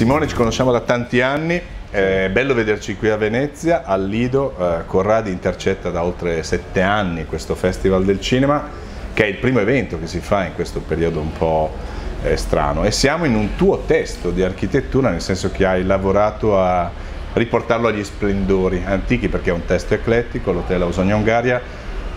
Simone ci conosciamo da tanti anni, è bello vederci qui a Venezia, al Lido, eh, Corradi intercetta da oltre sette anni questo Festival del Cinema, che è il primo evento che si fa in questo periodo un po' eh, strano e siamo in un tuo testo di architettura, nel senso che hai lavorato a riportarlo agli splendori antichi perché è un testo eclettico, l'Hotel Ausonia Ungaria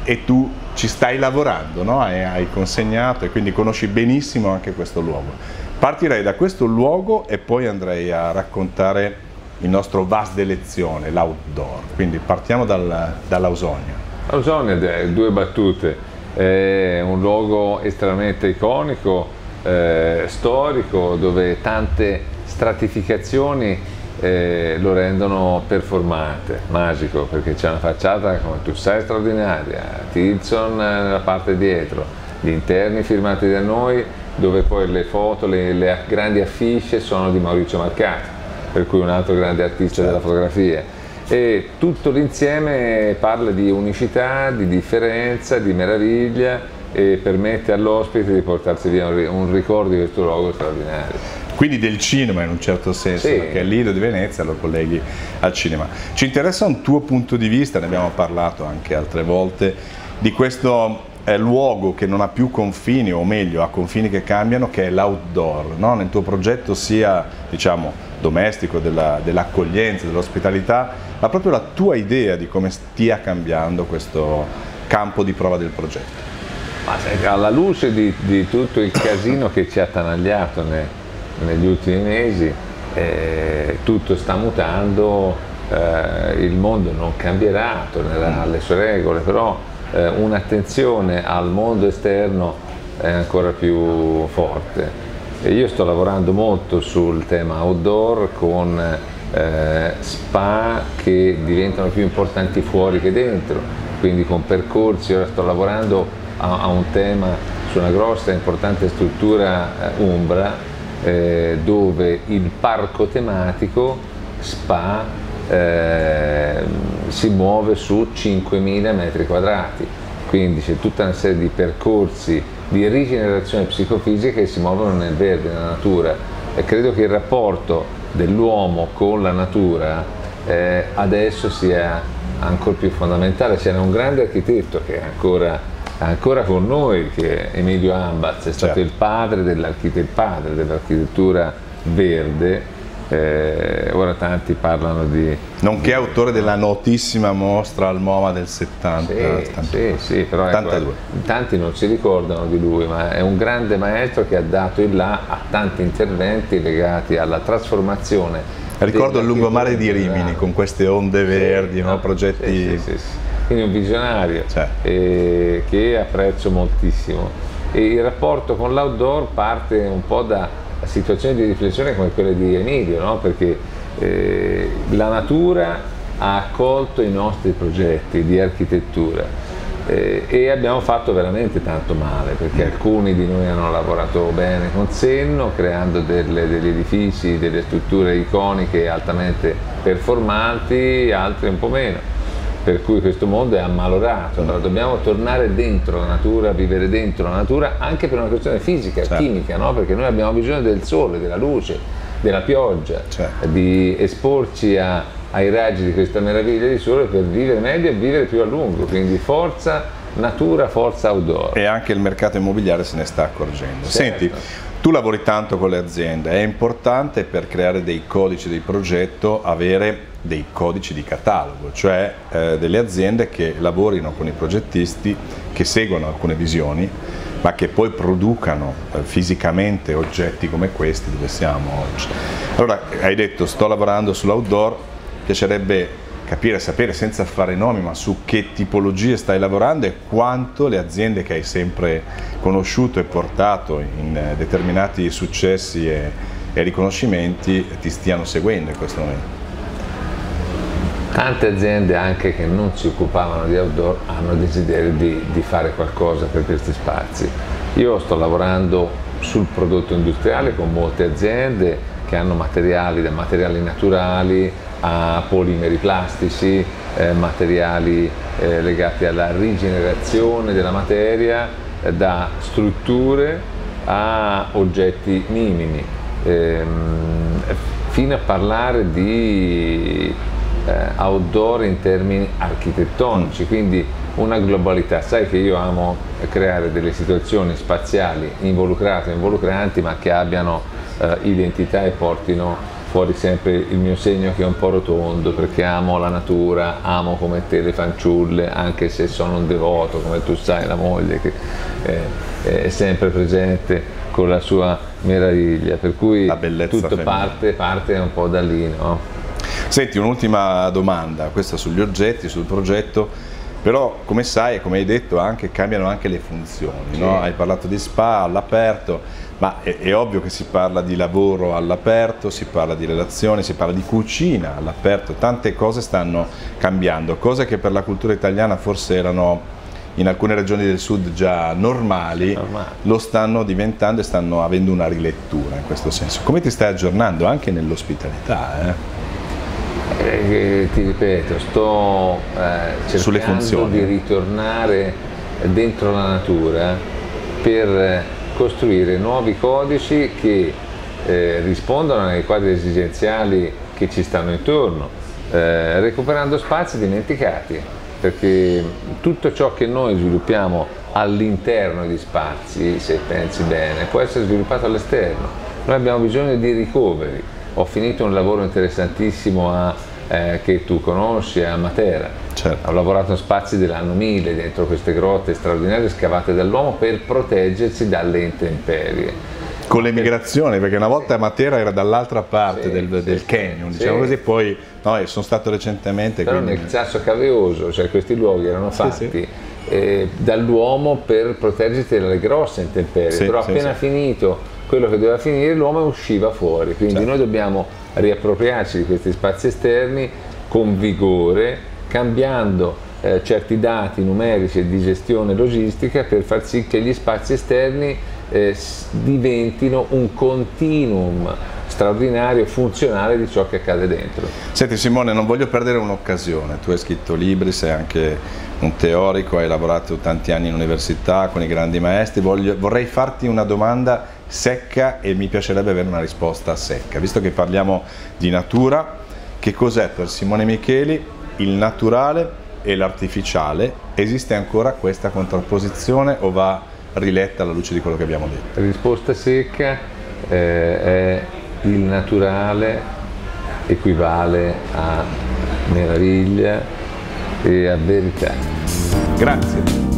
e tu ci stai lavorando, no? hai, hai consegnato e quindi conosci benissimo anche questo luogo. Partirei da questo luogo e poi andrei a raccontare il nostro VAS d'elezione, l'outdoor. Quindi partiamo dal, dall'Ausonia. Ausonia, due battute, è un luogo estremamente iconico, eh, storico, dove tante stratificazioni eh, lo rendono performante, magico, perché c'è una facciata, come tu sai, straordinaria, Tilson nella parte dietro, gli interni firmati da noi, dove poi le foto, le, le grandi affiche sono di Maurizio Marcati, per cui un altro grande artista certo. della fotografia. E tutto l'insieme parla di unicità, di differenza, di meraviglia e permette all'ospite di portarsi via un ricordo di questo luogo straordinario. Quindi del cinema in un certo senso, sì. perché è Lido di Venezia lo colleghi al cinema. Ci interessa un tuo punto di vista, ne abbiamo parlato anche altre volte, di questo luogo che non ha più confini, o meglio, ha confini che cambiano, che è l'outdoor, no? nel tuo progetto sia diciamo, domestico, dell'accoglienza, dell dell'ospitalità, ma proprio la tua idea di come stia cambiando questo campo di prova del progetto. Alla luce di, di tutto il casino che ci ha attanagliato ne, negli ultimi mesi, eh, tutto sta mutando, eh, il mondo non cambierà, tornerà alle sue regole, però eh, un'attenzione al mondo esterno è ancora più forte. E io sto lavorando molto sul tema outdoor con eh, spa che diventano più importanti fuori che dentro, quindi con percorsi, ora sto lavorando a, a un tema su una grossa e importante struttura eh, Umbra eh, dove il parco tematico spa eh, si muove su 5.000 metri quadrati, quindi c'è tutta una serie di percorsi di rigenerazione psicofisica che si muovono nel verde, nella natura e credo che il rapporto dell'uomo con la natura eh, adesso sia ancora più fondamentale. C'era un grande architetto che è ancora, ancora con noi, che è Emilio Ambaz, è stato certo. il padre dell'architettura verde eh, ora tanti parlano di... Nonché autore della notissima mostra al MoMA del 70. Sì, 70, sì, sì però ecco, tanti non si ricordano di lui, ma è un grande maestro che ha dato il là a tanti interventi legati alla trasformazione. Ricordo il lungomare di Rimini con queste onde verdi, no, no, progetti... Sì, Quindi un visionario cioè. eh, che apprezzo moltissimo. E il rapporto con l'outdoor parte un po' da situazioni di riflessione come quelle di Emilio, no? perché eh, la natura ha accolto i nostri progetti di architettura eh, e abbiamo fatto veramente tanto male perché alcuni di noi hanno lavorato bene con senno creando delle, degli edifici, delle strutture iconiche altamente performanti, altri un po' meno per cui questo mondo è ammalorato, allora dobbiamo tornare dentro la natura, vivere dentro la natura anche per una questione fisica, certo. chimica, no? perché noi abbiamo bisogno del sole, della luce, della pioggia, certo. di esporci a, ai raggi di questa meraviglia di sole per vivere meglio e vivere più a lungo, quindi forza natura, forza outdoor. E anche il mercato immobiliare se ne sta accorgendo. Certo. Senti, tu lavori tanto con le aziende, è importante per creare dei codici di progetto avere dei codici di catalogo, cioè eh, delle aziende che lavorino con i progettisti, che seguono alcune visioni, ma che poi producano eh, fisicamente oggetti come questi dove siamo oggi. Allora, hai detto sto lavorando sull'outdoor, piacerebbe capire, sapere senza fare nomi, ma su che tipologie stai lavorando e quanto le aziende che hai sempre conosciuto e portato in eh, determinati successi e, e riconoscimenti ti stiano seguendo in questo momento. Tante aziende anche che non si occupavano di outdoor hanno desiderio di, di fare qualcosa per questi spazi. Io sto lavorando sul prodotto industriale con molte aziende che hanno materiali materiali naturali a polimeri plastici, eh, materiali eh, legati alla rigenerazione della materia, eh, da strutture a oggetti minimi ehm, fino a parlare di eh, outdoor in termini architettonici, quindi una globalità. Sai che io amo creare delle situazioni spaziali involucrate, involucranti, ma che abbiano eh, identità e portino fuori sempre il mio segno che è un po' rotondo perché amo la natura, amo come te le fanciulle, anche se sono un devoto, come tu sai, la moglie che eh, è sempre presente con la sua meraviglia, per cui tutto parte, parte, un po' da lì. No? Senti, un'ultima domanda, questa sugli oggetti, sul progetto, però come sai e come hai detto anche, cambiano anche le funzioni, sì. no? hai parlato di spa all'aperto, ma è, è, ovvio che si parla di lavoro all'aperto, si parla di relazioni, si parla di cucina all'aperto, tante cose stanno cambiando, cose che per la cultura italiana forse erano in alcune regioni del sud già normali, Normale. lo stanno diventando e stanno avendo una rilettura in questo senso. Come ti stai aggiornando anche nell'ospitalità? Eh? Eh, ti ripeto, sto eh, cercando di ritornare dentro la natura per costruire nuovi codici che eh, rispondono ai quadri esigenziali che ci stanno intorno, eh, recuperando spazi dimenticati, perché tutto ciò che noi sviluppiamo all'interno di spazi, se pensi bene, può essere sviluppato all'esterno. Noi abbiamo bisogno di ricoveri. Ho finito un lavoro interessantissimo a, eh, che tu conosci a Matera, Certo. Ho lavorato in spazi dell'anno 1000 dentro queste grotte straordinarie scavate dall'uomo per proteggersi dalle intemperie. Con l'emigrazione, perché una volta Matera era dall'altra parte sì, del, sì, del, canyon, sì. diciamo così, poi no, sono stato recentemente. Però quindi... nel Sasso Caveoso, cioè questi luoghi erano fatti eh, dall'uomo per proteggersi dalle grosse intemperie, però appena finito quello che doveva finire l'uomo usciva fuori, quindi certo. noi dobbiamo riappropriarci di questi spazi esterni con vigore cambiando eh, certi dati numerici di gestione logistica per far sì che gli spazi esterni eh, diventino un continuum straordinario, funzionale di ciò che accade dentro. Senti Simone, non voglio perdere un'occasione, tu hai scritto libri, sei anche un teorico, hai lavorato tanti anni in università con i grandi maestri, voglio, vorrei farti una domanda secca e mi piacerebbe avere una risposta secca, visto che parliamo di natura, che cos'è per Simone Micheli il naturale e l'artificiale, esiste ancora questa contrapposizione o va riletta alla luce di quello che abbiamo detto? La risposta secca eh, è il naturale equivale a meraviglia e a verità. Grazie.